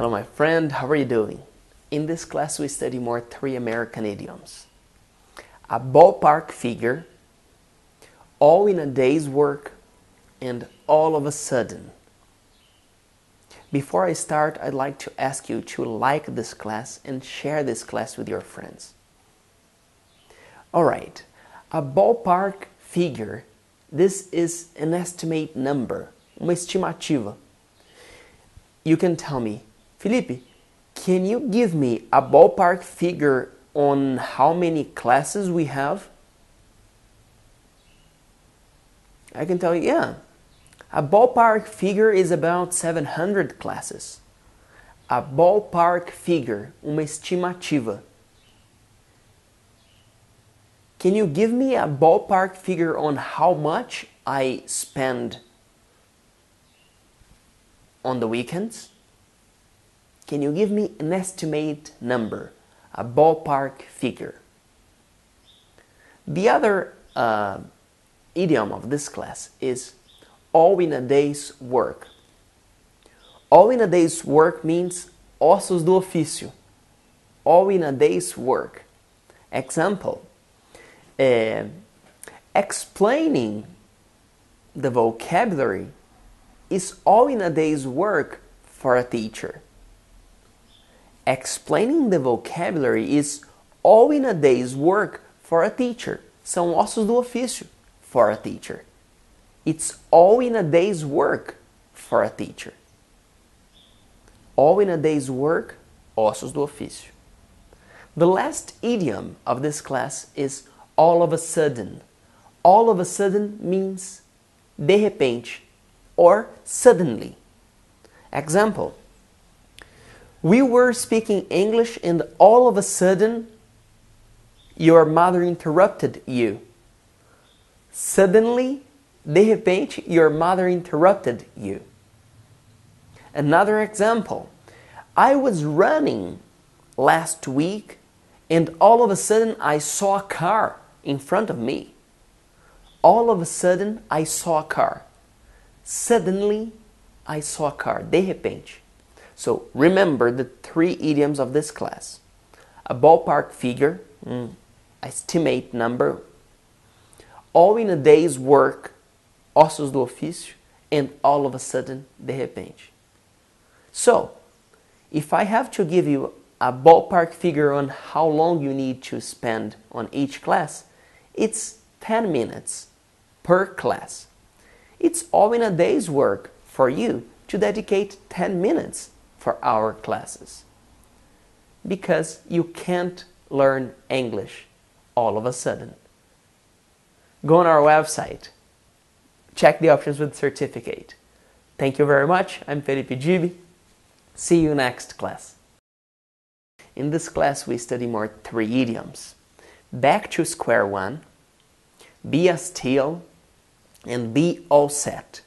Hello, my friend. How are you doing? In this class, we study more three American idioms a ballpark figure, all in a day's work, and all of a sudden. Before I start, I'd like to ask you to like this class and share this class with your friends. Alright, a ballpark figure, this is an estimate number, uma estimativa. You can tell me, Felipe, can you give me a ballpark figure on how many classes we have? I can tell you, yeah, a ballpark figure is about 700 classes. A ballpark figure, uma estimativa. Can you give me a ballpark figure on how much I spend on the weekends? Can you give me an estimate number, a ballpark figure? The other uh, idiom of this class is all in a day's work. All in a day's work means ossos do ofício. All in a day's work. Example, uh, explaining the vocabulary is all in a day's work for a teacher. Explaining the vocabulary is all in a day's work for a teacher. São ossos do ofício for a teacher. It's all in a day's work for a teacher. All in a day's work, ossos do ofício. The last idiom of this class is all of a sudden. All of a sudden means de repente or suddenly. Example We were speaking English and all of a sudden your mother interrupted you. Suddenly De repente, your mother interrupted you. Another example I was running last week and all of a sudden I saw a car in front of me. All of a sudden I saw a car. Suddenly I saw a car. De repente. So remember the three idioms of this class a ballpark figure, mm, estimate number, all in a day's work ossos do ofício, and all of a sudden, de repente. So, if I have to give you a ballpark figure on how long you need to spend on each class, it's 10 minutes per class. It's all in a day's work for you to dedicate 10 minutes for our classes. Because you can't learn English all of a sudden. Go on our website check the options with certificate. Thank you very much. I'm Felipe Gibi. See you next class. In this class, we study more three idioms. Back to square one, be a still, and be all set.